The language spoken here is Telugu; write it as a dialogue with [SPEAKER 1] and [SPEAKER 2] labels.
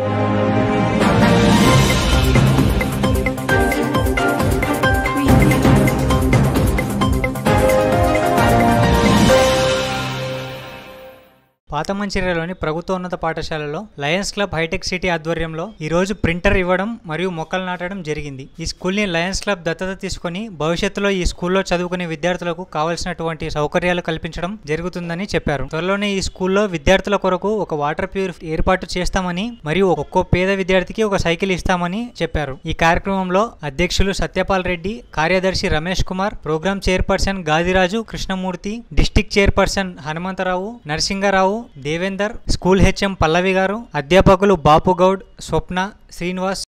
[SPEAKER 1] Amen. పాతమంచిర్యాలలోని ప్రభుత్వోన్నత పాఠశాలలో లయన్స్ క్లబ్ హైటెక్ సిటీ ఆధ్వర్యంలో ఈరోజు ప్రింటర్ ఇవ్వడం మరియు మొక్కలు నాటడం జరిగింది. ఈ స్కూల్ని లయన్స్ క్లబ్ దత్తత తీసుకొని భవిష్యత్తులో ఈ స్కూల్లో చదువుకునే విద్యార్థులకు కావలసినటువంటి సౌకర్యాలు కల్పించడం జరుగుతుందని చెప్పారు. త్వరలోనే ఈ స్కూల్లో విద్యార్థుల కొరకు ఒక వాటర్ ప్యూర్ ఏర్పాటు చేస్తామని మరియు ఒక్కో పేద విద్యార్థికి ఒక సైకిల్ ఇస్తామని చెప్పారు. ఈ కార్యక్రమంలో అధ్యక్షులు సత్యపాల్ రెడ్డి కార్యదర్శి Ramesh Kumar program chairperson Gadiraju Krishnamurthy district chairperson Hanumantharao Narasingarao Devender school HM Pallavi garu అధ్యాపకులు బాపు గౌడ్ స్వప్న శ్రీనివాస్